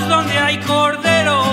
donde hay cordero